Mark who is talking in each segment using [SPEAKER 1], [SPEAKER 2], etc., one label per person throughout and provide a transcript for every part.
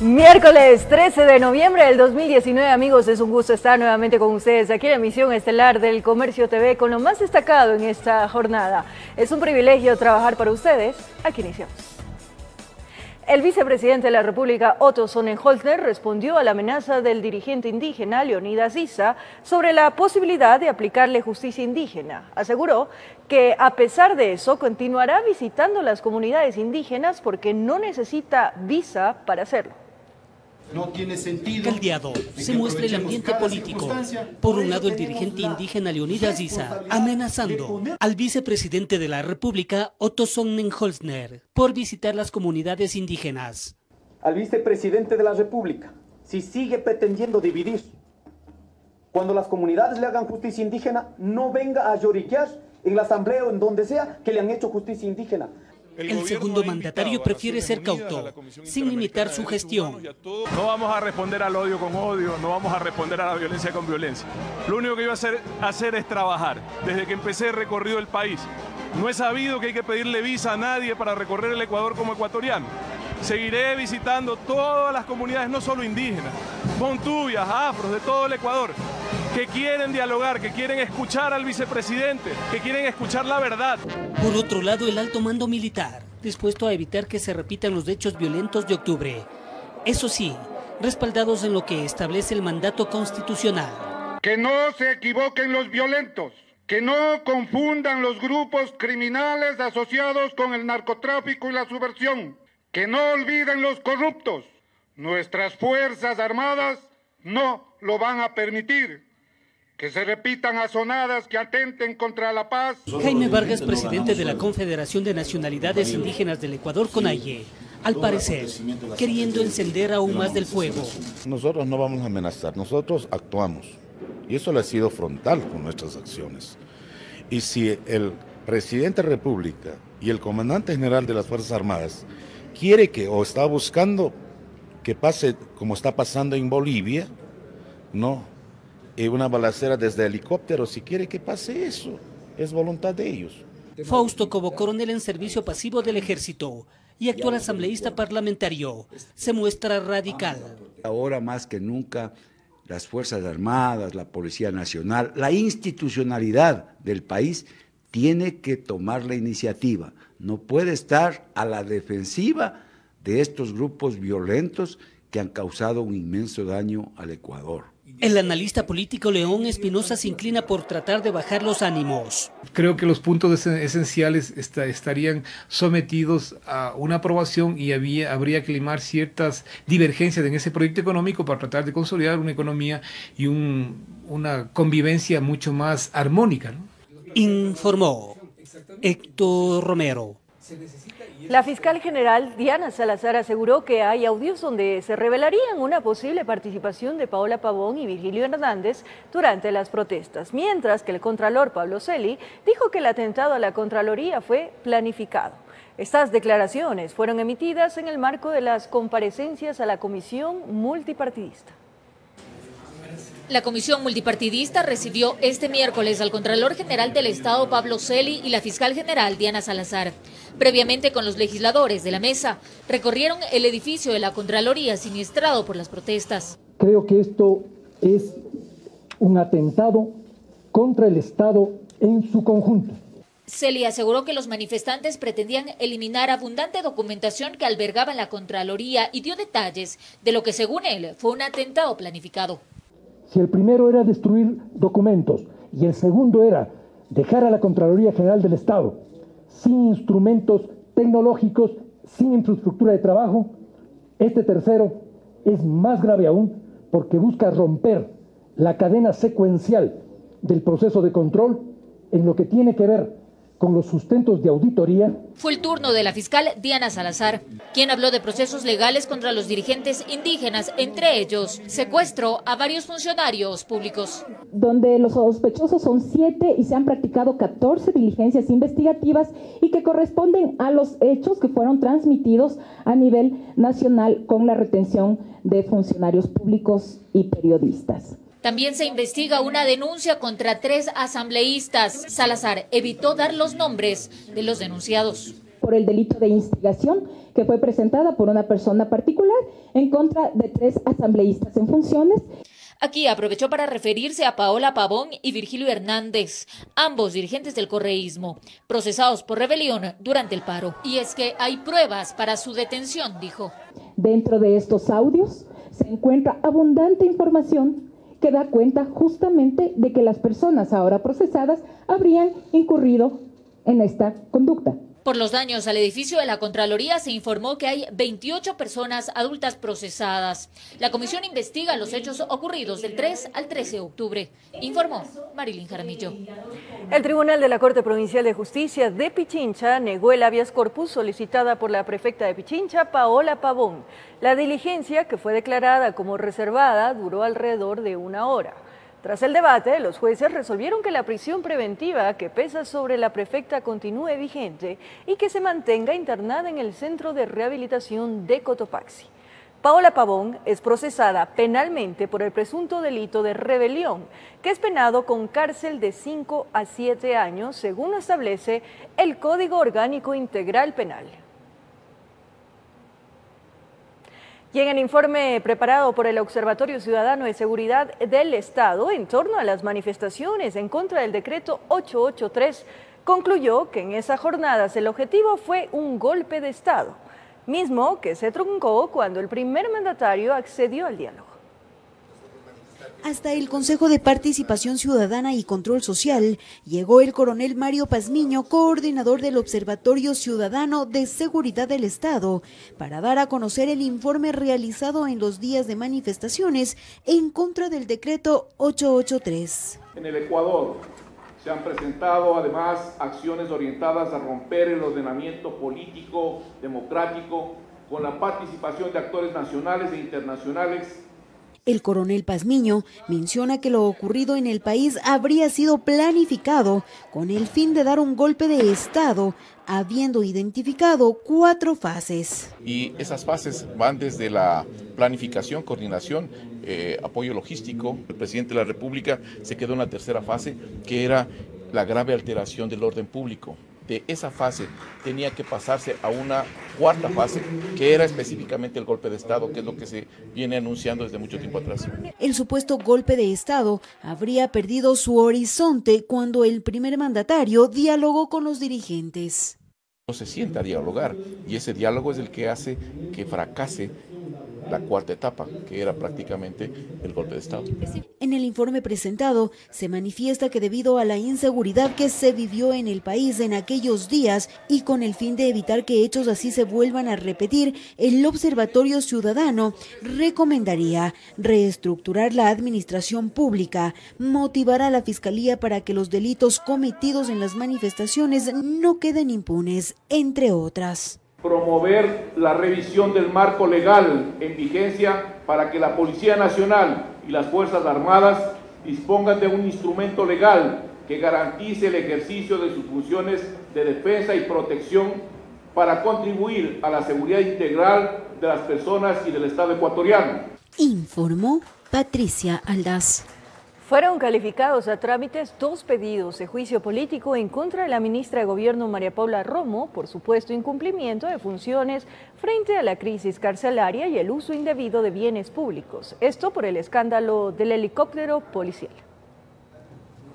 [SPEAKER 1] Miércoles 13 de noviembre del 2019, amigos, es un gusto estar nuevamente con ustedes aquí en la emisión estelar del Comercio TV con lo más destacado en esta jornada. Es un privilegio trabajar para ustedes. Aquí iniciamos. El vicepresidente de la República, Otto Sonnenholzner, respondió a la amenaza del dirigente indígena, Leonidas Issa, sobre la posibilidad de aplicarle justicia indígena. Aseguró que, a pesar de eso, continuará visitando las comunidades indígenas porque no necesita visa para hacerlo.
[SPEAKER 2] No tiene sentido.
[SPEAKER 3] Caldeado se muestra el ambiente político. Por un lado, el dirigente indígena Leonidas Issa amenazando al vicepresidente de la República, Otto Sonnenholzner, por visitar las comunidades indígenas.
[SPEAKER 4] Al vicepresidente de la República, si sigue pretendiendo dividir, cuando las comunidades le hagan justicia indígena, no venga a lloriquear en la asamblea o en donde sea que le han hecho justicia indígena.
[SPEAKER 3] El, segundo mandatario prefiere ser cauto, sin limitar su gestión.
[SPEAKER 5] No vamos a responder al odio con odio, no vamos a responder a la violencia con violencia. Lo único que iba a hacer, hacer es trabajar. Desde que empecé el recorrido del país, no he sabido que hay que pedirle visa a nadie para recorrer el Ecuador como ecuatoriano. Seguiré visitando todas las comunidades, no solo indígenas, montubias, afros, de todo el Ecuador, que quieren dialogar, que quieren escuchar al vicepresidente, que quieren escuchar la verdad.
[SPEAKER 3] Por otro lado, el alto mando militar, dispuesto a evitar que se repitan los hechos violentos de octubre. Eso sí, respaldados en lo que establece el mandato constitucional.
[SPEAKER 6] Que no se equivoquen los violentos, que no confundan los grupos criminales asociados con el narcotráfico y la subversión, que no olviden los corruptos. Nuestras Fuerzas Armadas no lo van a permitir. Que se repitan asonadas que atenten contra la paz.
[SPEAKER 3] Jaime Vargas, presidente de la Confederación de Nacionalidades Indígenas del Ecuador, CONAIE, al parecer, queriendo encender aún más del fuego.
[SPEAKER 7] Nosotros no vamos a amenazar, nosotros actuamos. Y eso le ha sido frontal con nuestras acciones. Y si el presidente de la República y el comandante general de las Fuerzas Armadas quiere que o está buscando que pase como está pasando en Bolivia, no, una balacera desde helicóptero, si quiere que pase eso, es voluntad de ellos.
[SPEAKER 3] Fausto como coronel en servicio pasivo del ejército y actual asambleísta parlamentario, se muestra radical.
[SPEAKER 8] Ahora más que nunca, las Fuerzas Armadas, la Policía Nacional, la institucionalidad del país tiene que tomar la iniciativa. No puede estar a la defensiva de estos grupos violentos que han causado un inmenso daño al Ecuador.
[SPEAKER 3] El analista político León Espinosa se inclina por tratar de bajar los ánimos.
[SPEAKER 9] Creo que los puntos esenciales estarían sometidos a una aprobación y había, habría que limar ciertas divergencias en ese proyecto económico para tratar de consolidar una economía y una convivencia mucho más armónica.
[SPEAKER 3] Informó Héctor Romero.
[SPEAKER 1] La fiscal general Diana Salazar aseguró que hay audios donde se revelarían una posible participación de Paola Pavón y Virgilio Hernández durante las protestas, mientras que el contralor Pablo Celi dijo que el atentado a la Contraloría fue planificado. Estas declaraciones fueron emitidas en el marco de las comparecencias a la Comisión Multipartidista.
[SPEAKER 10] La Comisión Multipartidista recibió este miércoles al Contralor General del Estado Pablo Celi y la Fiscal General Diana Salazar. Previamente con los legisladores de la mesa, recorrieron el edificio de la Contraloría siniestrado por las protestas.
[SPEAKER 11] Creo que esto es un atentado contra el Estado en su conjunto.
[SPEAKER 10] Celi aseguró que los manifestantes pretendían eliminar abundante documentación que albergaba en la Contraloría y dio detalles de lo que según él fue un atentado planificado.
[SPEAKER 11] Si el primero era destruir documentos y el segundo era dejar a la Contraloría General del Estado sin instrumentos tecnológicos, sin infraestructura de trabajo, este tercero es más grave aún porque busca romper la cadena secuencial del proceso de control en lo que tiene que ver con los sustentos de auditoría.
[SPEAKER 10] Fue el turno de la fiscal Diana Salazar, quien habló de procesos legales contra los dirigentes indígenas, entre ellos secuestro a varios funcionarios públicos.
[SPEAKER 12] Donde los sospechosos son siete y se han practicado 14 diligencias investigativas y que corresponden a los hechos que fueron transmitidos a nivel nacional con la retención de funcionarios públicos y periodistas.
[SPEAKER 10] También se investiga una denuncia contra tres asambleístas. Salazar evitó dar los nombres de los denunciados.
[SPEAKER 11] por el delito de instigación que fue presentada por una persona particular en contra de tres asambleístas en funciones.
[SPEAKER 10] Aquí aprovechó para referirse a Paola Pavón y Virgilio Hernández, ambos dirigentes del correísmo, procesados por rebelión durante el paro. Y es que hay pruebas para su detención, dijo.
[SPEAKER 11] Dentro de estos audios se encuentra abundante información que da cuenta justamente de que las personas ahora procesadas habrían incurrido en esta conducta.
[SPEAKER 10] Por los daños al edificio de la Contraloría se informó que hay 28 personas adultas procesadas. La comisión investiga los hechos ocurridos del 3 al 13 de octubre, informó Marilyn Jaramillo.
[SPEAKER 1] El Tribunal de la Corte Provincial de Justicia de Pichincha negó el habeas corpus solicitada por la prefecta de Pichincha, Paola Pavón. La diligencia, que fue declarada como reservada, duró alrededor de una hora. Tras el debate, los jueces resolvieron que la prisión preventiva que pesa sobre la prefecta continúe vigente y que se mantenga internada en el Centro de Rehabilitación de Cotopaxi. Paola Pavón es procesada penalmente por el presunto delito de rebelión, que es penado con cárcel de 5 a 7 años, según establece el Código Orgánico Integral Penal. Y en el informe preparado por el Observatorio Ciudadano de Seguridad del Estado en torno a las manifestaciones en contra del decreto 883, concluyó que en esas jornadas el objetivo fue un golpe de Estado, mismo que se truncó cuando el primer mandatario accedió al diálogo.
[SPEAKER 13] Hasta el Consejo de Participación Ciudadana y Control Social llegó el coronel Mario Pazmiño, coordinador del Observatorio Ciudadano de Seguridad del Estado, para dar a conocer el informe realizado en los días de manifestaciones en contra del decreto 883.
[SPEAKER 6] En el Ecuador se han presentado además acciones orientadas a romper el ordenamiento político democrático con la participación de actores nacionales e internacionales
[SPEAKER 13] el coronel Pazmiño menciona que lo ocurrido en el país habría sido planificado con el fin de dar un golpe de Estado, habiendo identificado cuatro fases.
[SPEAKER 7] Y esas fases van desde la planificación, coordinación, eh, apoyo logístico. El presidente de la República se quedó en la tercera fase, que era la grave alteración del orden público de esa fase tenía que pasarse a una cuarta fase, que era específicamente el golpe de Estado, que es lo que se viene anunciando desde mucho tiempo atrás.
[SPEAKER 13] El supuesto golpe de Estado habría perdido su horizonte cuando el primer mandatario dialogó con los dirigentes.
[SPEAKER 7] No se sienta a dialogar y ese diálogo es el que hace que fracase la cuarta etapa, que era prácticamente el golpe de Estado.
[SPEAKER 13] En el informe presentado se manifiesta que debido a la inseguridad que se vivió en el país en aquellos días y con el fin de evitar que hechos así se vuelvan a repetir, el Observatorio Ciudadano recomendaría reestructurar la administración pública, motivar a la Fiscalía para que los delitos cometidos en las manifestaciones no queden impunes, entre otras
[SPEAKER 6] promover la revisión del marco legal en vigencia para que la Policía Nacional y las Fuerzas Armadas dispongan de un instrumento legal que garantice el ejercicio de sus funciones de defensa y protección para contribuir a la seguridad integral de las personas y del Estado ecuatoriano.
[SPEAKER 13] Informó Patricia Aldaz.
[SPEAKER 1] Fueron calificados a trámites dos pedidos de juicio político en contra de la ministra de Gobierno María Paula Romo por supuesto incumplimiento de funciones frente a la crisis carcelaria y el uso indebido de bienes públicos. Esto por el escándalo del helicóptero policial.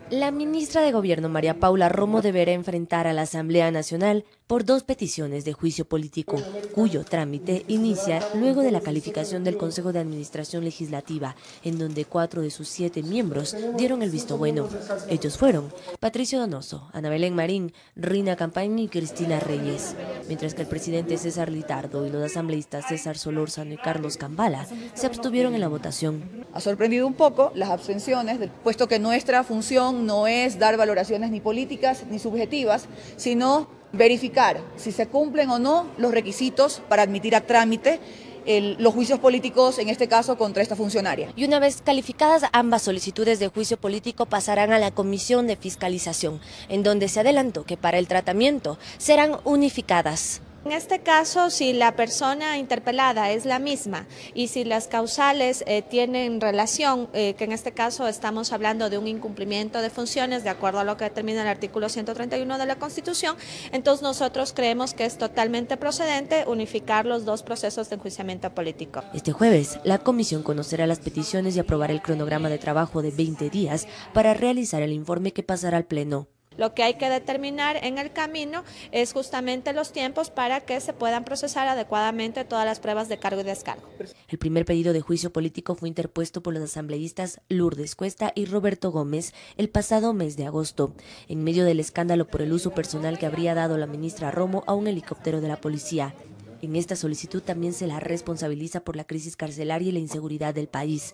[SPEAKER 14] La ministra de Gobierno María Paula Romo deberá enfrentar a la Asamblea Nacional por dos peticiones de juicio político, cuyo trámite inicia luego de la calificación del Consejo de Administración Legislativa, en donde cuatro de sus siete miembros dieron el visto bueno. Ellos fueron Patricio Donoso, Ana Belén Marín, Rina Campaña y Cristina Reyes, mientras que el presidente César Litardo y los asambleístas César Solórzano y Carlos Cambala se abstuvieron en la votación.
[SPEAKER 15] Ha sorprendido un poco las abstenciones, puesto que nuestra función no es dar valoraciones ni políticas ni subjetivas, sino verificar si se cumplen o no los requisitos para admitir a trámite los juicios políticos, en este caso contra esta funcionaria.
[SPEAKER 14] Y una vez calificadas, ambas solicitudes de juicio político pasarán a la Comisión de Fiscalización, en donde se adelantó que para el tratamiento serán unificadas.
[SPEAKER 16] En este caso, si la persona interpelada es la misma y si las causales eh, tienen relación, eh, que en este caso estamos hablando de un incumplimiento de funciones de acuerdo a lo que determina el artículo 131 de la Constitución, entonces nosotros creemos que es totalmente procedente unificar los dos procesos de enjuiciamiento político.
[SPEAKER 14] Este jueves, la comisión conocerá las peticiones y aprobará el cronograma de trabajo de 20 días para realizar el informe que pasará al Pleno.
[SPEAKER 16] Lo que hay que determinar en el camino es justamente los tiempos para que se puedan procesar adecuadamente todas las pruebas de cargo y descargo.
[SPEAKER 14] El primer pedido de juicio político fue interpuesto por los asambleístas Lourdes Cuesta y Roberto Gómez el pasado mes de agosto, en medio del escándalo por el uso personal que habría dado la ministra Romo a un helicóptero de la policía. En esta solicitud también se la responsabiliza por la crisis carcelaria y la inseguridad del país.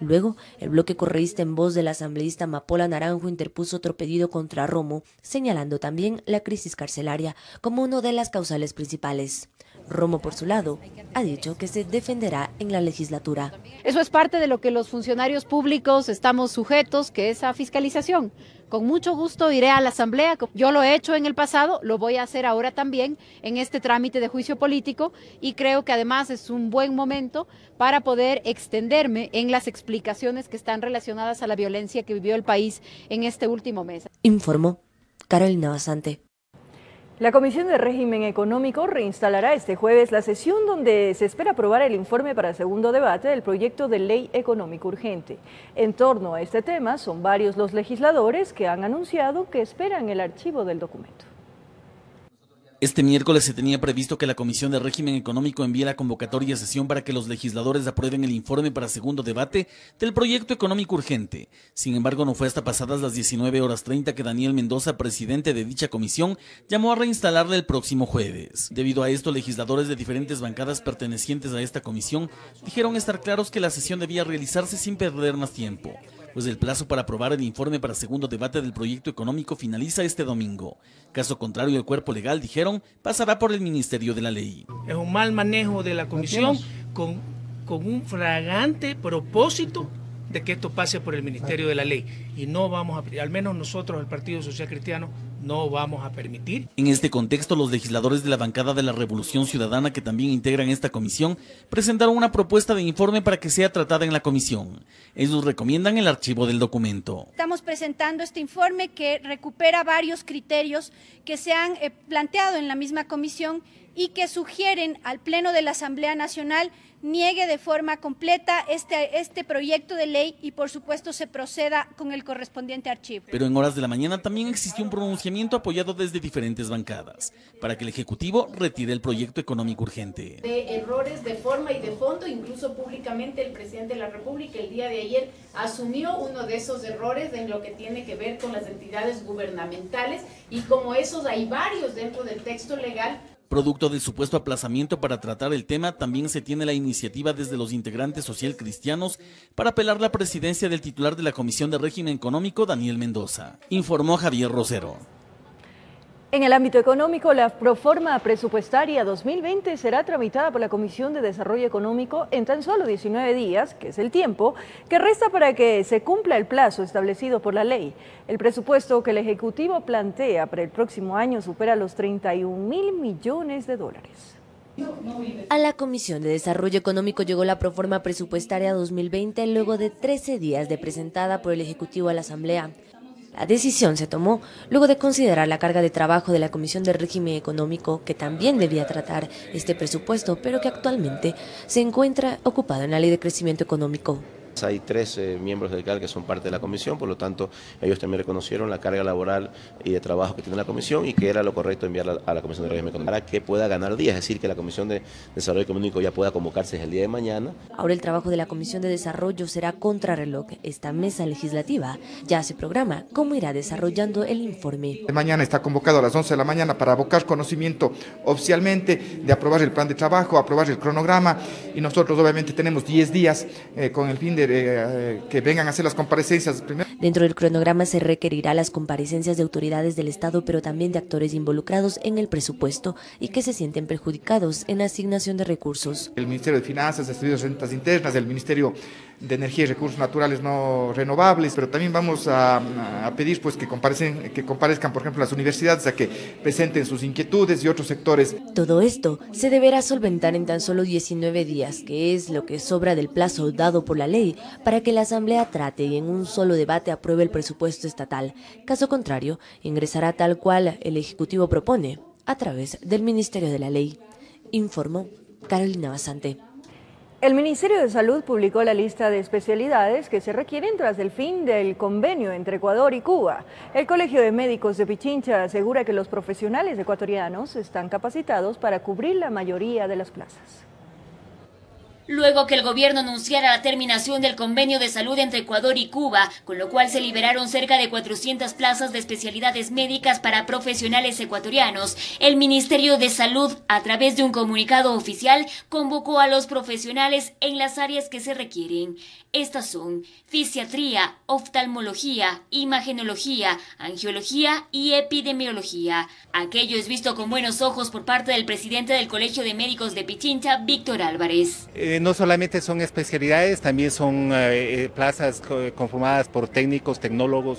[SPEAKER 14] Luego, el bloque correísta en voz del asambleísta Mapola Naranjo interpuso otro pedido contra Romo, señalando también la crisis carcelaria como una de las causales principales. Romo, por su lado, ha dicho que se defenderá en la legislatura.
[SPEAKER 17] Eso es parte de lo que los funcionarios públicos estamos sujetos, que es a fiscalización. Con mucho gusto iré a la Asamblea. Yo lo he hecho en el pasado, lo voy a hacer ahora también en este trámite de juicio político y creo que además es un buen momento para poder extenderme en las explicaciones que están relacionadas a la violencia que vivió el país en este último mes.
[SPEAKER 14] Informó Carolina Basante.
[SPEAKER 1] La Comisión de Régimen Económico reinstalará este jueves la sesión donde se espera aprobar el informe para segundo debate del proyecto de ley económico urgente. En torno a este tema, son varios los legisladores que han anunciado que esperan el archivo del documento.
[SPEAKER 18] Este miércoles se tenía previsto que la Comisión de Régimen Económico envíe la convocatoria a sesión para que los legisladores aprueben el informe para segundo debate del proyecto económico urgente. Sin embargo, no fue hasta pasadas las 19 horas 30 que Daniel Mendoza, presidente de dicha comisión, llamó a reinstalarla el próximo jueves. Debido a esto, legisladores de diferentes bancadas pertenecientes a esta comisión dijeron estar claros que la sesión debía realizarse sin perder más tiempo pues el plazo para aprobar el informe para segundo debate del proyecto económico finaliza este domingo. Caso contrario, el cuerpo legal, dijeron, pasará por el Ministerio de la Ley.
[SPEAKER 19] Es un mal manejo de la comisión con, con un fragante propósito de que esto pase por el Ministerio de la Ley. Y no vamos a, al menos nosotros, el Partido Social Cristiano, no vamos a permitir.
[SPEAKER 18] En este contexto, los legisladores de la bancada de la Revolución Ciudadana, que también integran esta comisión, presentaron una propuesta de informe para que sea tratada en la comisión. Ellos recomiendan el archivo del documento.
[SPEAKER 20] Estamos presentando este informe que recupera varios criterios que se han eh, planteado en la misma comisión y que sugieren al Pleno de la Asamblea Nacional niegue de forma completa este, este proyecto de ley y por supuesto se proceda con el correspondiente archivo.
[SPEAKER 18] Pero en horas de la mañana también existió un pronunciamiento apoyado desde diferentes bancadas para que el Ejecutivo retire el proyecto económico urgente.
[SPEAKER 21] De errores de forma y de fondo, incluso públicamente el presidente de la República el día de ayer asumió uno de esos errores en lo que tiene que ver con las entidades gubernamentales y como esos hay varios dentro del texto legal
[SPEAKER 18] Producto del supuesto aplazamiento para tratar el tema, también se tiene la iniciativa desde los integrantes social cristianos para apelar la presidencia del titular de la Comisión de Régimen Económico, Daniel Mendoza, informó Javier Rosero.
[SPEAKER 1] En el ámbito económico, la proforma presupuestaria 2020 será tramitada por la Comisión de Desarrollo Económico en tan solo 19 días, que es el tiempo que resta para que se cumpla el plazo establecido por la ley. El presupuesto que el Ejecutivo plantea para el próximo año supera los 31 mil millones de dólares.
[SPEAKER 14] A la Comisión de Desarrollo Económico llegó la proforma presupuestaria 2020 luego de 13 días de presentada por el Ejecutivo a la Asamblea. La decisión se tomó luego de considerar la carga de trabajo de la Comisión de Régimen Económico, que también debía tratar este presupuesto, pero que actualmente se encuentra ocupado en la Ley de Crecimiento Económico.
[SPEAKER 22] Hay tres eh, miembros del CAL que son parte de la comisión, por lo tanto ellos también reconocieron la carga laboral y de trabajo que tiene la comisión y que era lo correcto enviarla a la Comisión de Régimen Económico para que pueda ganar días, es decir, que la Comisión de Desarrollo Económico ya pueda convocarse el día de mañana.
[SPEAKER 14] Ahora el trabajo de la Comisión de Desarrollo será contrarreloj. Esta mesa legislativa ya se programa cómo irá desarrollando el informe.
[SPEAKER 23] Mañana está convocado a las 11 de la mañana para abocar conocimiento oficialmente de aprobar el plan de trabajo, aprobar el cronograma y nosotros obviamente tenemos 10 días eh, con el fin de que, que vengan a hacer las comparecencias. Primero.
[SPEAKER 14] Dentro del cronograma se requerirá las comparecencias de autoridades del Estado, pero también de actores involucrados en el presupuesto y que se sienten perjudicados en la asignación de recursos.
[SPEAKER 23] El Ministerio de Finanzas, Estudios de Rentas Internas, el Ministerio de Energía y Recursos Naturales No Renovables, pero también vamos a, pedir pues, que, comparecen, que comparezcan, por ejemplo, las universidades a que presenten sus inquietudes y otros sectores.
[SPEAKER 14] Todo esto se deberá solventar en tan solo 19 días, que es lo que sobra del plazo dado por la ley para que la Asamblea trate y en un solo debate apruebe el presupuesto estatal. Caso contrario, ingresará tal cual el Ejecutivo propone, a través del Ministerio de la Ley. Informó Carolina Basante.
[SPEAKER 1] El Ministerio de Salud publicó la lista de especialidades que se requieren tras el fin del convenio entre Ecuador y Cuba. El Colegio de Médicos de Pichincha asegura que los profesionales ecuatorianos están capacitados para cubrir la mayoría de las plazas.
[SPEAKER 24] Luego que el gobierno anunciara la terminación del convenio de salud entre Ecuador y Cuba, con lo cual se liberaron cerca de 400 plazas de especialidades médicas para profesionales ecuatorianos, el Ministerio de Salud, a través de un comunicado oficial, convocó a los profesionales en las áreas que se requieren. Estas son fisiatría, oftalmología, imagenología, angiología y epidemiología. Aquello es visto con buenos ojos por parte del presidente del Colegio de Médicos de Pichincha, Víctor Álvarez.
[SPEAKER 9] Eh, no solamente son especialidades, también son eh, eh plazas conformadas por técnicos, tecnólogos,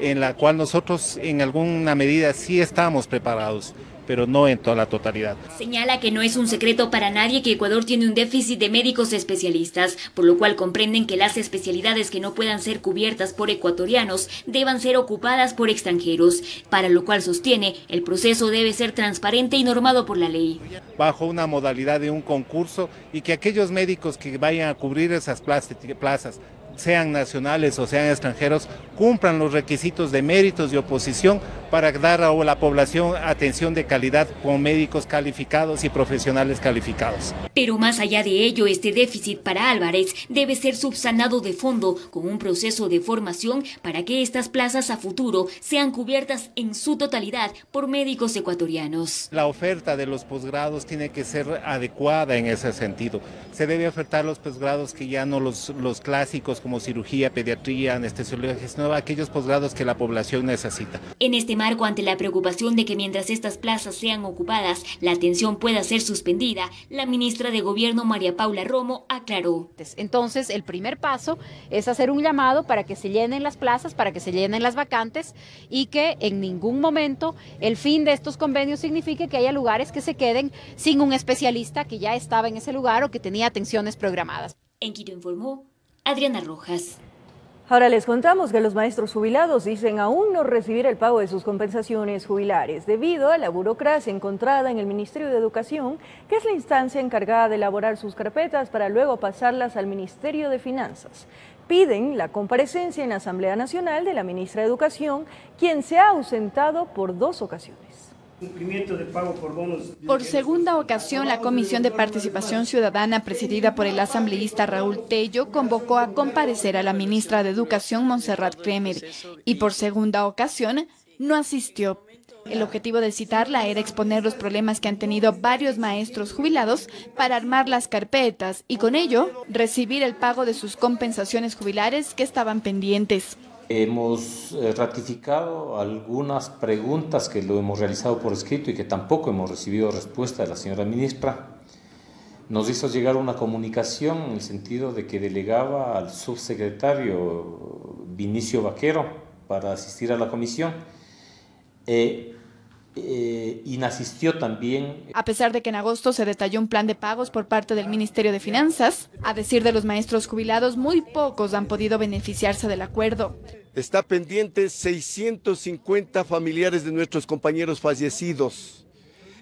[SPEAKER 9] en la cual nosotros en alguna medida sí estamos preparados pero no en toda la totalidad.
[SPEAKER 24] Señala que no es un secreto para nadie que Ecuador tiene un déficit de médicos especialistas, por lo cual comprenden que las especialidades que no puedan ser cubiertas por ecuatorianos deban ser ocupadas por extranjeros, para lo cual sostiene el proceso debe ser transparente y normado por la ley.
[SPEAKER 9] Bajo una modalidad de un concurso y que aquellos médicos que vayan a cubrir esas plazas sean nacionales o sean extranjeros, cumplan los requisitos de méritos y oposición para dar a la población atención de calidad con médicos calificados y profesionales calificados.
[SPEAKER 24] Pero más allá de ello, este déficit para Álvarez debe ser subsanado de fondo con un proceso de formación para que estas plazas a futuro sean cubiertas en su totalidad por médicos ecuatorianos.
[SPEAKER 9] La oferta de los posgrados tiene que ser adecuada en ese sentido. Se debe ofertar los posgrados que ya no los, los clásicos como cirugía, pediatría, anestesiología, sino aquellos posgrados que la población necesita.
[SPEAKER 24] En este marco, ante la preocupación de que mientras estas plazas sean ocupadas, la atención pueda ser suspendida, la ministra de Gobierno, María Paula Romo, aclaró.
[SPEAKER 17] Entonces, el primer paso es hacer un llamado para que se llenen las plazas, para que se llenen las vacantes y que en ningún momento el fin de estos convenios signifique que haya lugares que se queden sin un especialista que ya estaba en ese lugar o que tenía atenciones programadas.
[SPEAKER 24] En Quito informó Adriana Rojas.
[SPEAKER 1] Ahora les contamos que los maestros jubilados dicen aún no recibir el pago de sus compensaciones jubilares debido a la burocracia encontrada en el Ministerio de Educación, que es la instancia encargada de elaborar sus carpetas para luego pasarlas al Ministerio de Finanzas. Piden la comparecencia en la Asamblea Nacional de la ministra de Educación, quien se ha ausentado por dos ocasiones.
[SPEAKER 25] Por segunda ocasión, la Comisión de Participación Ciudadana, presidida por el asambleísta Raúl Tello, convocó a comparecer a la ministra de Educación, Montserrat Kremer, y por segunda ocasión no asistió. El objetivo de citarla era exponer los problemas que han tenido varios maestros jubilados para armar las carpetas y con ello recibir el pago de sus compensaciones jubilares que estaban pendientes.
[SPEAKER 26] Hemos eh, ratificado algunas preguntas que lo hemos realizado por escrito y que tampoco hemos recibido respuesta de la señora ministra. Nos hizo llegar una comunicación en el sentido de que delegaba al subsecretario Vinicio Vaquero para asistir a la comisión. Eh, eh, inasistió también.
[SPEAKER 25] A pesar de que en agosto se detalló un plan de pagos por parte del Ministerio de Finanzas, a decir de los maestros jubilados, muy pocos han podido beneficiarse del acuerdo.
[SPEAKER 27] Está pendiente 650 familiares de nuestros compañeros fallecidos.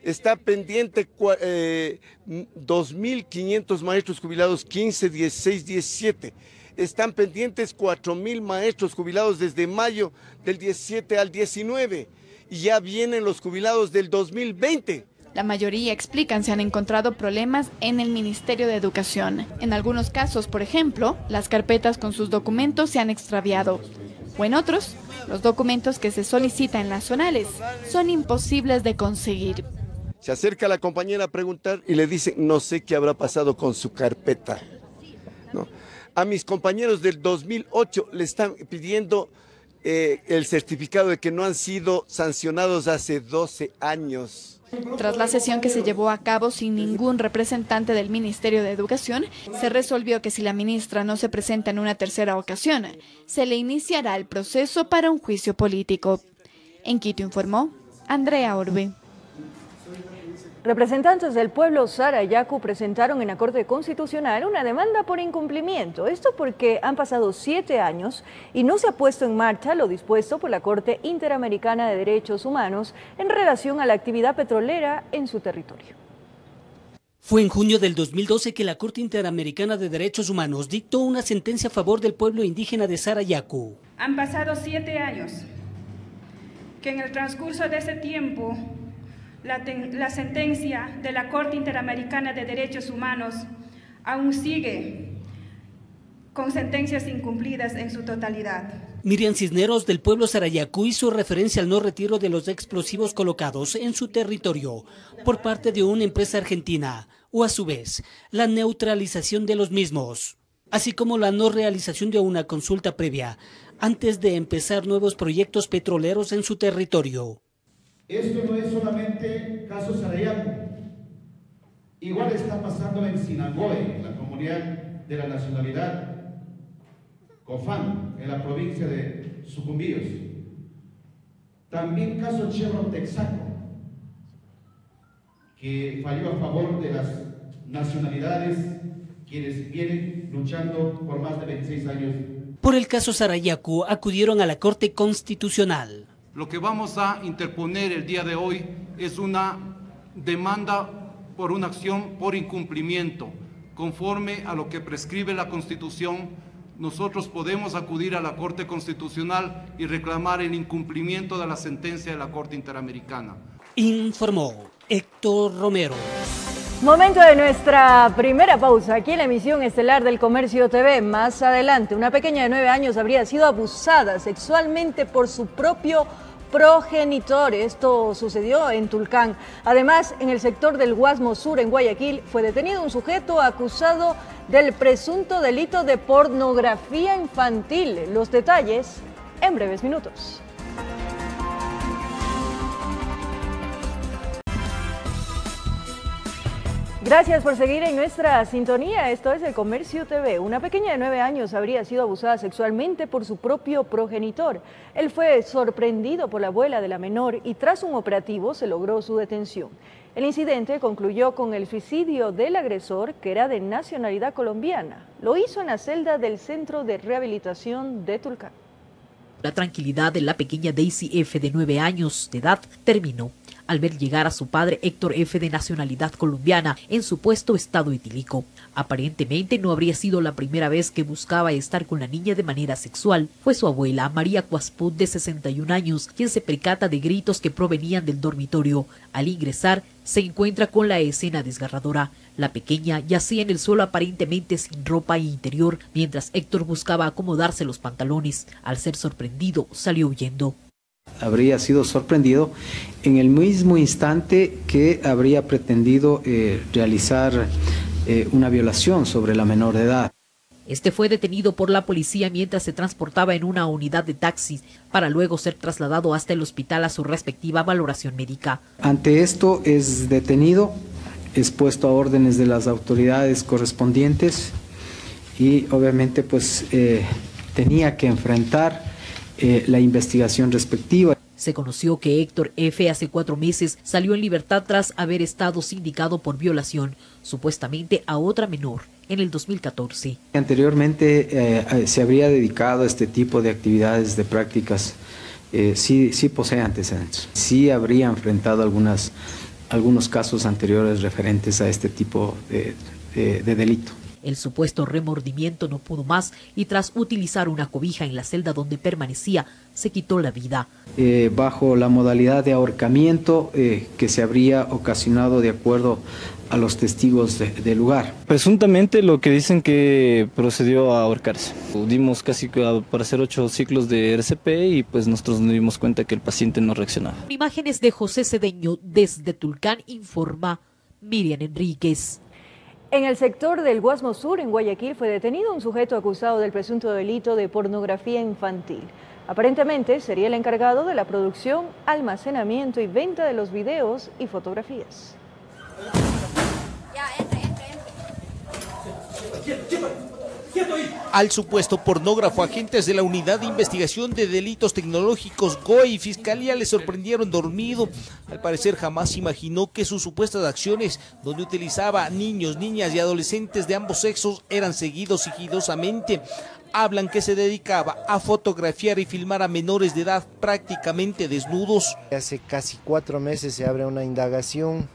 [SPEAKER 27] Está pendiente eh, 2.500 maestros jubilados, 15, 16, 17. Están pendientes 4.000 maestros jubilados desde mayo del 17 al 19 y ya vienen los jubilados del 2020.
[SPEAKER 25] La mayoría explican se han encontrado problemas en el Ministerio de Educación. En algunos casos, por ejemplo, las carpetas con sus documentos se han extraviado. O en otros, los documentos que se solicitan nacionales son imposibles de conseguir.
[SPEAKER 27] Se acerca la compañera a preguntar y le dicen, no sé qué habrá pasado con su carpeta. ¿No? A mis compañeros del 2008 le están pidiendo eh, el certificado de que no han sido sancionados hace 12 años.
[SPEAKER 25] Tras la sesión que se llevó a cabo sin ningún representante del Ministerio de Educación, se resolvió que si la ministra no se presenta en una tercera ocasión, se le iniciará el proceso para un juicio político. En Quito informó Andrea Orbe.
[SPEAKER 1] Representantes del pueblo Sarayacu presentaron en la Corte Constitucional una demanda por incumplimiento. Esto porque han pasado siete años y no se ha puesto en marcha lo dispuesto por la Corte Interamericana de Derechos Humanos en relación a la actividad petrolera en su territorio.
[SPEAKER 28] Fue en junio del 2012 que la Corte Interamericana de Derechos Humanos dictó una sentencia a favor del pueblo indígena de Sarayacu.
[SPEAKER 29] Han pasado siete años que en el transcurso de ese tiempo la, sentencia de la Corte Interamericana de Derechos Humanos aún sigue con sentencias incumplidas en su totalidad.
[SPEAKER 28] Miriam Cisneros del pueblo Sarayacú hizo referencia al no retiro de los explosivos colocados en su territorio por parte de una empresa argentina o a su vez la neutralización de los mismos, así como la no realización de una consulta previa antes de empezar nuevos proyectos petroleros en su territorio.
[SPEAKER 30] Esto no es solamente caso Sarayaco. Igual está pasando en Sinagoe, la comunidad de la nacionalidad Cofán, en la provincia de Sucumbíos. También caso Chevron Texaco, que falló a favor de las nacionalidades quienes vienen luchando por más de 26 años.
[SPEAKER 28] Por el caso Sarayaku acudieron a la Corte Constitucional.
[SPEAKER 2] Lo que vamos a interponer el día de hoy es una demanda por una acción por incumplimiento. Conforme a lo que prescribe la Constitución, nosotros podemos acudir a la Corte Constitucional y reclamar el incumplimiento de la sentencia de la Corte Interamericana.
[SPEAKER 28] Informó Héctor Romero.
[SPEAKER 1] Momento de nuestra primera pausa aquí en la emisión estelar del Comercio TV. Más adelante, una pequeña de nueve años habría sido abusada sexualmente por su propio progenitor. Esto sucedió en Tulcán. Además, en el sector del Guasmo Sur, en Guayaquil, fue detenido un sujeto acusado del presunto delito de pornografía infantil. Los detalles en breves minutos. Gracias por seguir en nuestra sintonía. Esto es el Comercio TV. Una pequeña de nueve años habría sido abusada sexualmente por su propio progenitor. Él fue sorprendido por la abuela de la menor y tras un operativo se logró su detención. El incidente concluyó con el suicidio del agresor, que era de nacionalidad colombiana. Lo hizo en la celda del Centro de Rehabilitación de Tulcán.
[SPEAKER 31] La tranquilidad de la pequeña Daisy F. de nueve años de edad terminó al ver llegar a su padre Héctor F. de nacionalidad colombiana en supuesto estado etílico. Aparentemente no habría sido la primera vez que buscaba estar con la niña de manera sexual. Fue su abuela, María Cuasput, de 61 años, quien se percata de gritos que provenían del dormitorio. Al ingresar, se encuentra con la escena desgarradora. La pequeña yacía en el suelo aparentemente sin ropa interior, mientras Héctor buscaba acomodarse los pantalones. Al ser sorprendido, salió huyendo
[SPEAKER 32] habría sido sorprendido en el mismo instante que habría pretendido eh, realizar eh, una violación sobre la menor de edad.
[SPEAKER 31] Este fue detenido por la policía mientras se transportaba en una unidad de taxis para luego ser trasladado hasta el hospital a su respectiva valoración médica.
[SPEAKER 32] Ante esto es detenido, es puesto a órdenes de las autoridades correspondientes y obviamente pues eh, tenía que enfrentar eh, la investigación respectiva.
[SPEAKER 31] Se conoció que Héctor F. hace cuatro meses salió en libertad tras haber estado sindicado por violación, supuestamente a otra menor, en el 2014.
[SPEAKER 32] Anteriormente eh, eh, se habría dedicado a este tipo de actividades, de prácticas, sí, sí posee antecedentes. Sí habría enfrentado algunas, algunos casos anteriores referentes a este tipo de delito.
[SPEAKER 31] El supuesto remordimiento no pudo más y tras utilizar una cobija en la celda donde permanecía, se quitó la vida.
[SPEAKER 32] Eh, bajo la modalidad de ahorcamiento eh, que se habría ocasionado de acuerdo a los testigos del lugar.
[SPEAKER 33] Presuntamente lo que dicen que procedió a ahorcarse. Dimos casi para hacer ocho ciclos de RCP y pues nosotros nos dimos cuenta que el paciente no reaccionaba.
[SPEAKER 31] Imágenes de José Cedeño desde Tulcán informa Miriam Enríquez.
[SPEAKER 1] En el sector del Guasmo Sur, en Guayaquil, fue detenido un sujeto acusado del presunto delito de pornografía infantil. Aparentemente sería el encargado de la producción, almacenamiento y venta de los videos y fotografías.
[SPEAKER 34] Al supuesto pornógrafo, agentes de la Unidad de Investigación de Delitos Tecnológicos GOI y Fiscalía le sorprendieron dormido. Al parecer jamás imaginó que sus supuestas acciones, donde utilizaba niños, niñas y adolescentes de ambos sexos, eran seguidos sigilosamente. Hablan que se dedicaba a fotografiar y filmar a menores de edad prácticamente desnudos.
[SPEAKER 35] Hace casi cuatro meses se abre una indagación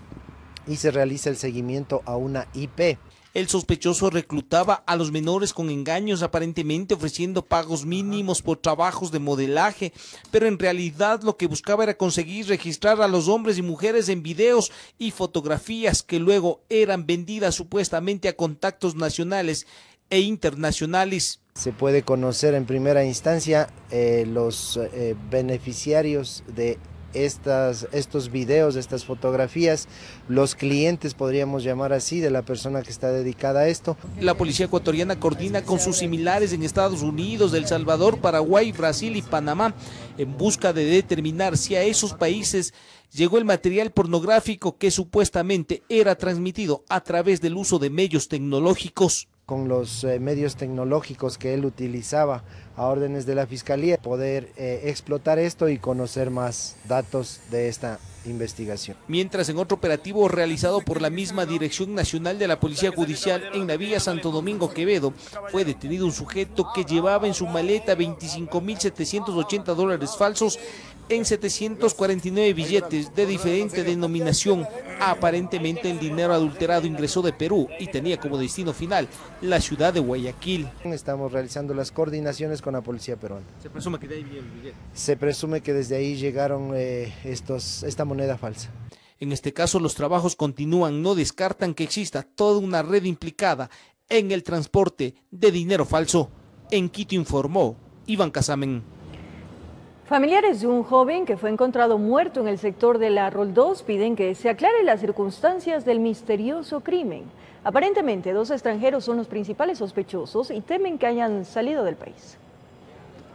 [SPEAKER 35] y se realiza el seguimiento a una IP
[SPEAKER 34] el sospechoso reclutaba a los menores con engaños, aparentemente ofreciendo pagos mínimos por trabajos de modelaje, pero en realidad lo que buscaba era conseguir registrar a los hombres y mujeres en videos y fotografías que luego eran vendidas supuestamente a contactos nacionales e internacionales.
[SPEAKER 35] Se puede conocer en primera instancia eh, los eh, beneficiarios de estos videos, estas fotografías, los clientes, podríamos llamar así, de la persona que está dedicada a esto.
[SPEAKER 34] La policía ecuatoriana coordina con sus similares en Estados Unidos, El Salvador, Paraguay, Brasil y Panamá en busca de determinar si a esos países llegó el material pornográfico que supuestamente era transmitido a través del uso de medios tecnológicos
[SPEAKER 35] con los eh, medios tecnológicos que él utilizaba a órdenes de la Fiscalía, poder eh, explotar esto y conocer más datos de esta investigación.
[SPEAKER 34] Mientras en otro operativo realizado por la misma Dirección Nacional de la Policía Judicial en la vía Santo Domingo Quevedo, fue detenido un sujeto que llevaba en su maleta 25.780 dólares falsos en 749 billetes de diferente denominación. Aparentemente el dinero adulterado ingresó de Perú y tenía como destino final la ciudad de Guayaquil.
[SPEAKER 35] Estamos realizando las coordinaciones con la policía peruana.
[SPEAKER 34] ¿Se presume que de ahí viene el billete?
[SPEAKER 35] Se presume que desde ahí llegaron eh, estos, esta moneda falsa.
[SPEAKER 34] En este caso los trabajos continúan, no descartan que exista toda una red implicada en el transporte de dinero falso. En Quito informó Iván Casamen.
[SPEAKER 1] Familiares de un joven que fue encontrado muerto en el sector de la Roldós piden que se aclare las circunstancias del misterioso crimen. Aparentemente, dos extranjeros son los principales sospechosos y temen que hayan salido del país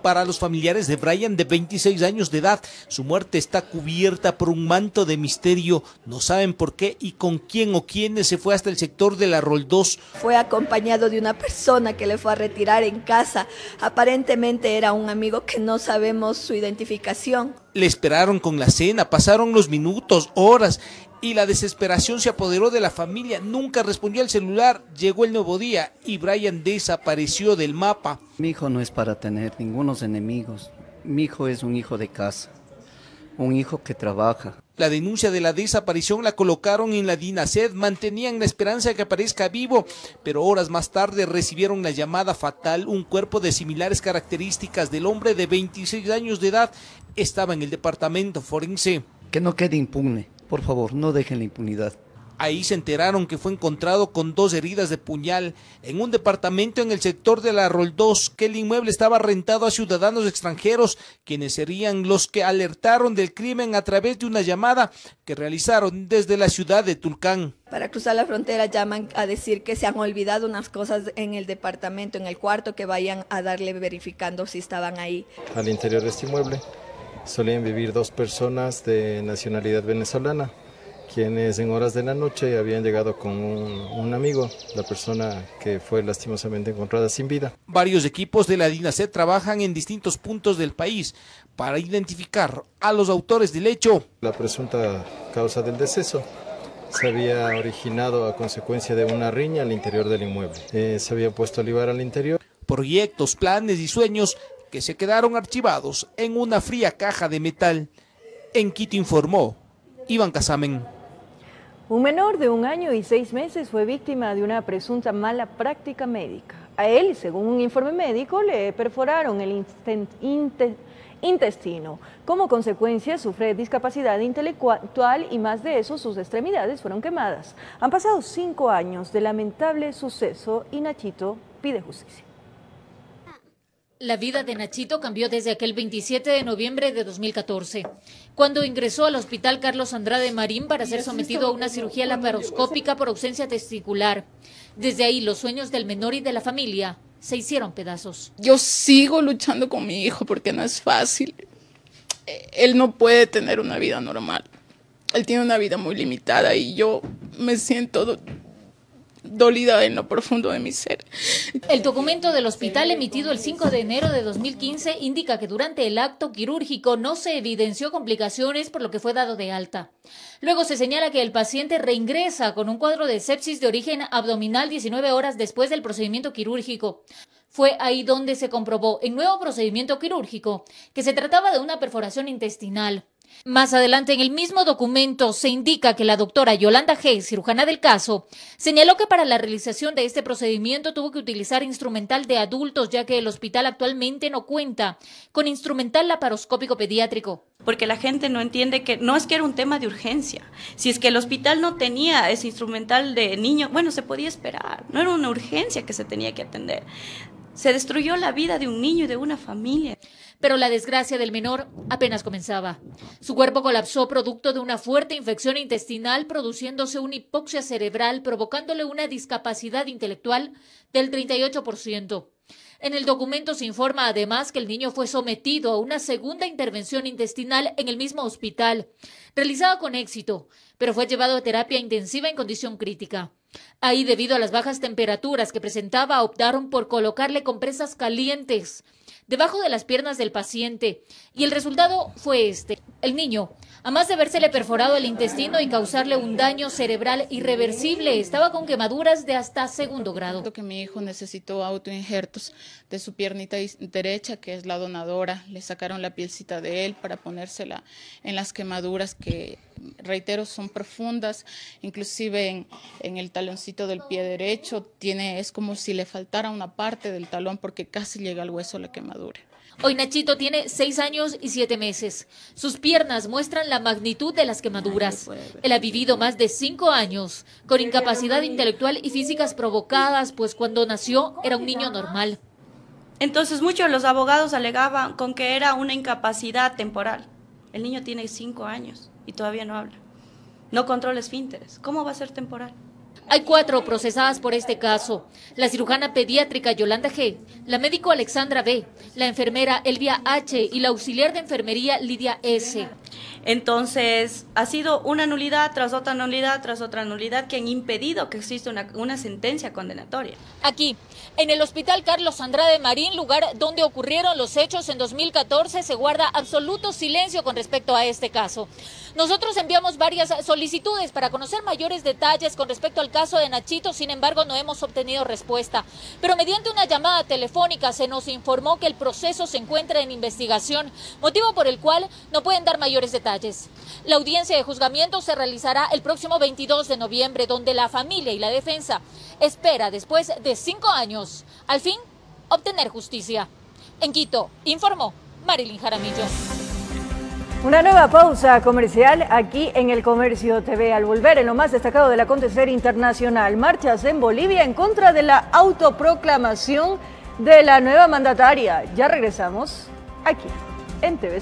[SPEAKER 34] para los familiares de Brian de 26 años de edad. Su muerte está cubierta por un manto de misterio. No saben por qué y con quién o quiénes se fue hasta el sector de la Roldós.
[SPEAKER 36] Fue acompañado de una persona que le fue a retirar en casa. Aparentemente era un amigo que no sabemos su identificación.
[SPEAKER 34] Le esperaron con la cena, pasaron los minutos, horas y la desesperación se apoderó de la familia. Nunca respondió al celular. Llegó el nuevo día y Brian desapareció del mapa.
[SPEAKER 37] Mi hijo no es para tener ningunos enemigos. Mi hijo es un hijo de casa, un hijo que trabaja.
[SPEAKER 34] La denuncia de la desaparición la colocaron en la DINASED, mantenían la esperanza de que aparezca vivo, pero horas más tarde recibieron la llamada fatal. Un cuerpo de similares características del hombre de 26 años de edad estaba en el departamento forense.
[SPEAKER 37] Que no quede impune. Por favor, no dejen la impunidad.
[SPEAKER 34] Ahí se enteraron que fue encontrado con dos heridas de puñal en un departamento en el sector de la Roldós, que el inmueble estaba rentado a ciudadanos extranjeros, quienes serían los que alertaron del crimen a través de una llamada que realizaron desde la ciudad de Tulcán.
[SPEAKER 36] Para cruzar la frontera llaman a decir que se han olvidado unas cosas en el departamento, en el cuarto, que vayan a darle verificando si estaban ahí.
[SPEAKER 38] Al interior de este inmueble solían vivir dos personas de nacionalidad venezolana, quienes en horas de la noche habían llegado con un, amigo, la persona que fue lastimosamente encontrada sin vida.
[SPEAKER 34] Varios equipos de la DINASED trabajan en distintos puntos del país para identificar a los autores del hecho.
[SPEAKER 38] La presunta causa del deceso se había originado a consecuencia de una riña al interior del inmueble. Eh, se había puesto a libar al interior.
[SPEAKER 34] Proyectos, planes y sueños que se quedaron archivados en una fría caja de metal. En Quito informó Iván Casamen.
[SPEAKER 1] Un menor de un año y seis meses fue víctima de una presunta mala práctica médica. A él, según un informe médico, le perforaron el intestino. Como consecuencia, sufre discapacidad intelectual y más de eso, sus extremidades fueron quemadas. Han pasado cinco años de lamentable suceso y Nachito pide justicia.
[SPEAKER 10] La vida de Nachito cambió desde aquel 27 de noviembre de 2014, cuando ingresó al hospital Carlos Andrade Marín para ser sometido a una cirugía laparoscópica por ausencia testicular. Desde ahí los sueños del menor y de la familia se hicieron pedazos.
[SPEAKER 39] Yo sigo luchando con mi hijo porque no es fácil. Él no puede tener una vida normal. Él tiene una vida muy limitada y yo me siento dolida en lo profundo de mi ser.
[SPEAKER 10] El documento del hospital emitido el 5 de enero de 2015 indica que durante el acto quirúrgico no se evidenció complicaciones por lo que fue dado de alta. Luego se señala que el paciente reingresa con un cuadro de sepsis de origen abdominal 19 horas después del procedimiento quirúrgico. Fue ahí donde se comprobó en nuevo procedimiento quirúrgico que se trataba de una perforación intestinal. Más adelante en el mismo documento se indica que la doctora Yolanda G., cirujana del caso, señaló que para la realización de este procedimiento tuvo que utilizar instrumental de adultos ya que el hospital actualmente no cuenta con instrumental laparoscópico pediátrico.
[SPEAKER 40] Porque la gente no entiende que no es que era un tema de urgencia. Si es que el hospital no tenía ese instrumental de niño, bueno, se podía esperar. No era una urgencia que se tenía que atender. Se destruyó la vida de un niño y de una familia.
[SPEAKER 10] Pero la desgracia del menor apenas comenzaba. Su cuerpo colapsó producto de una fuerte infección intestinal, produciéndose una hipoxia cerebral, provocándole una discapacidad intelectual del 38%. En el documento se informa además que el niño fue sometido a una segunda intervención intestinal en el mismo hospital, realizada con éxito, pero fue llevado a terapia intensiva en condición crítica. Ahí, debido a las bajas temperaturas que presentaba, optaron por colocarle compresas calientes debajo de las piernas del paciente y el resultado fue este. El niño, a más de habérsele perforado el intestino y causarle un daño cerebral irreversible, estaba con quemaduras de hasta segundo grado.
[SPEAKER 39] Que mi hijo necesitó autoinjertos de su piernita derecha, que es la donadora. Le sacaron la pielcita de él para ponérsela en las quemaduras que, reitero, son profundas. Inclusive en, en el taloncito del pie derecho tiene, es como si le faltara una parte del talón porque casi llega al hueso la quemadura.
[SPEAKER 10] Hoy Nachito tiene seis años y siete meses. Sus piernas muestran la magnitud de las quemaduras. Él ha vivido más de cinco años con incapacidad intelectual y físicas provocadas, pues cuando nació era un niño normal.
[SPEAKER 40] Entonces muchos de los abogados alegaban con que era una incapacidad temporal. El niño tiene cinco años y todavía no habla. No controla esfínteres. ¿Cómo va a ser temporal?
[SPEAKER 10] Hay cuatro procesadas por este caso. La cirujana pediátrica Yolanda G., la médico Alexandra B., la enfermera Elvia H. y la auxiliar de enfermería Lidia S.
[SPEAKER 40] Entonces, ha sido una nulidad tras otra nulidad tras otra nulidad que han impedido que exista una, sentencia condenatoria.
[SPEAKER 10] Aquí, en el Hospital Carlos Andrade Marín, lugar donde ocurrieron los hechos en 2014, se guarda absoluto silencio con respecto a este caso. Nosotros enviamos varias solicitudes para conocer mayores detalles con respecto al caso de Nachito, sin embargo no hemos obtenido respuesta. Pero mediante una llamada telefónica se nos informó que el proceso se encuentra en investigación, motivo por el cual no pueden dar mayores detalles. La audiencia de juzgamiento se realizará el próximo 22 de noviembre, donde la familia y la defensa espera, después de cinco años, al fin obtener justicia. En Quito, informó Marilyn Jaramillo.
[SPEAKER 1] Una nueva pausa comercial aquí en el Comercio TV. Al volver en lo más destacado del acontecer internacional, marchas en Bolivia en contra de la autoproclamación de la nueva mandataria. Ya regresamos aquí en TVC.